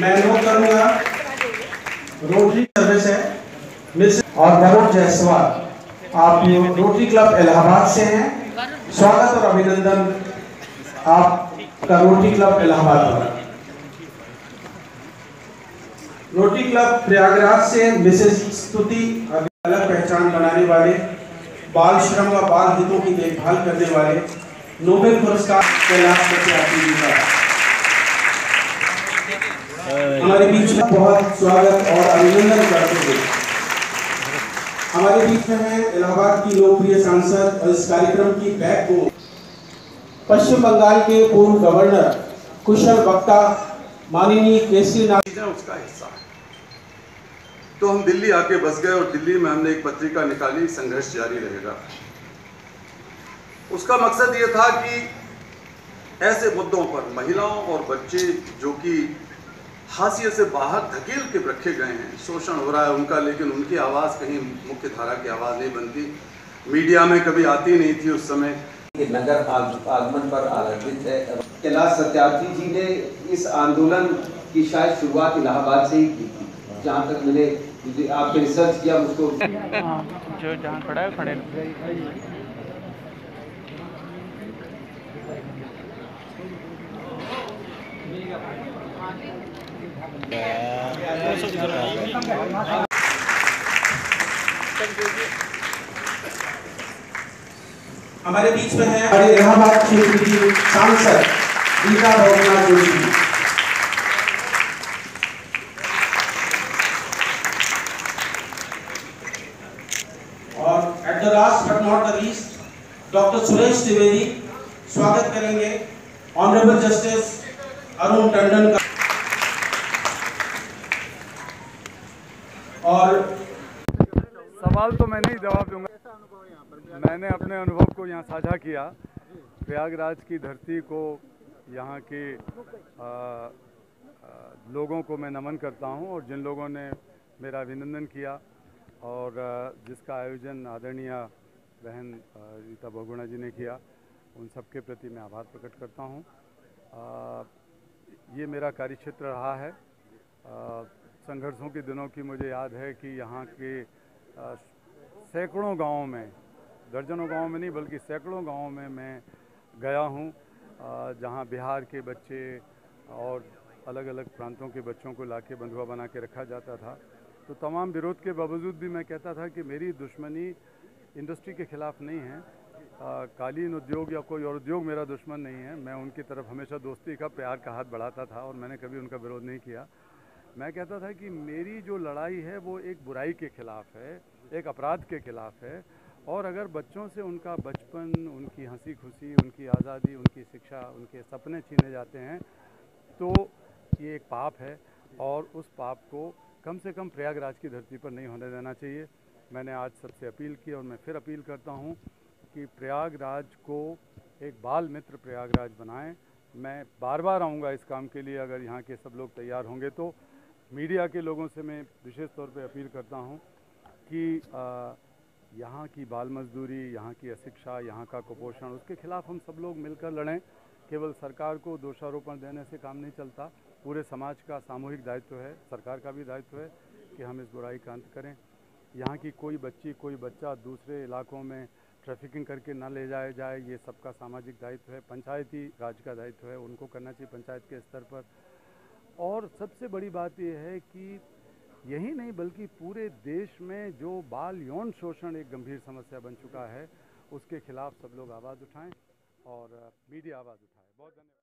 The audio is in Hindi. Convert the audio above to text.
मैं नोट करूँगा, रोटरी सर्विस है। मिस और वरुण जायसवाल, आप ये रोटरी क्लब इलाहाबाद से हैं। स्वागत और अभिनंदन आपका रोटरी क्लब इलाहाबाद द्वारा रोटरी क्लब प्रयागराज से मिसेस स्तुति अलग पहचान बनाने वाले, बाल श्रम व बाल हितों की देखभाल करने वाले, नोबेल पुरस्कार कैलाश का। हमारे बीच में बहुत स्वागत और अभिनंदन करते हुए। हमारे बीच में है इलाहाबाद की लोकप्रिय सांसद और इस कार्यक्रम की बैकबोन पश्चिम बंगाल के पूर्व गवर्नर कुशल वक्ता, माननीय केसरी नाथ। उसका हिस्सा। है तो हम दिल्ली आके बस गए और दिल्ली में हमने एक पत्रिका निकाली, संघर्ष जारी रहेगा। उसका मकसद ये था कि ऐसे मुद्दों पर महिलाओं और बच्चे जो कि हाशिए से बाहर धकेल के रखे गए हैं। शोषण हो रहा है उनका लेकिन उनकी आवाज़ कहीं मुख्य धारा की आवाज़ नहीं बनती। मीडिया में कभी आती नहीं थी उस समय। के नगर आग- आगमन पर आधारित है। कैलाश सत्यार्थी जी ने इस आंदोलन की शायद शुरुआत इलाहाबाद से ही की थी जहाँ तक मैंने आपने रिसर्च किया मुझको हाँ जो जहाँ खड़ा है खड़े। हमारे बीच में है हमारे इलाहाबाद क्षेत्र की सांसद गीता भवनाथ जोशी। और at the last but not the least doctor Suresh Trivedi स्वागत करेंगे ऑनरेबल जस्टिस अरुण टंडन का। और सवाल तो मैं नहीं जवाब दूँगा। मैंने अपने अनुभव को यहाँ साझा किया। प्रयागराज की धरती को यहाँ के लोगों को मैं नमन करता हूँ और जिन लोगों ने मेरा अभिनंदन किया और जिसका आयोजन आदरणीय बहन रीता बहुगुणा जी ने किया, उन सब के प्रति मैं आभार प्रकट करता हूँ। ये मेरा कार्यक्षेत्र रहा है। संघर्षों के दिनों की मुझे याद है कि यहाँ के सैकड़ों गाँवों में, दर्जनों गाँवों में नहीं बल्कि सैकड़ों गाँवों में मैं गया हूँ जहाँ बिहार के बच्चे और अलग अलग प्रांतों के बच्चों को लाके बंधुआ बना के रखा जाता था। तो तमाम विरोध के बावजूद भी मैं कहता था कि मेरी दुश्मनी इंडस्ट्री के खिलाफ नहीं है। आ, कालीन उद्योग या कोई और उद्योग मेरा दुश्मन नहीं है। मैं उनकी तरफ़ हमेशा दोस्ती का प्यार का हाथ बढ़ाता था और मैंने कभी उनका विरोध नहीं किया। मैं कहता था कि मेरी जो लड़ाई है वो एक बुराई के खिलाफ है एक अपराध के खिलाफ है। और अगर बच्चों से उनका बचपन उनकी हँसी खुशी उनकी आज़ादी उनकी शिक्षा उनके सपने छीने जाते हैं तो ये एक पाप है और उस पाप को कम से कम प्रयागराज की धरती पर नहीं होने देना चाहिए। मैंने आज सबसे अपील की और मैं फिर अपील करता हूँ कि प्रयागराज को एक बाल मित्र प्रयागराज बनाएँ। मैं बार बार आऊँगा इस काम के लिए, अगर यहाँ के सब लोग तैयार होंगे तो। मीडिया के लोगों से मैं विशेष तौर पे अपील करता हूँ कि यहाँ की बाल मजदूरी, यहाँ की अशिक्षा, यहाँ का कुपोषण, उसके खिलाफ हम सब लोग मिलकर लड़ें। केवल सरकार को दोषारोपण देने से काम नहीं चलता। पूरे समाज का सामूहिक दायित्व है, सरकार का भी दायित्व है कि हम इस बुराई का अंत करें। यहाँ की कोई बच्ची, कोई बच्चा दूसरे इलाकों में ट्रैफिकिंग करके ना ले जाया जाए, ये सबका सामाजिक दायित्व है, पंचायती राज का दायित्व है, उनको करना चाहिए पंचायत के स्तर पर। और सबसे बड़ी बात यह है कि यही नहीं, बल्कि पूरे देश में जो बाल यौन शोषण एक गंभीर समस्या बन चुका है, उसके खिलाफ सब लोग आवाज़ उठाएँ और, मीडिया आवाज़ उठाए। बहुत धन्यवाद।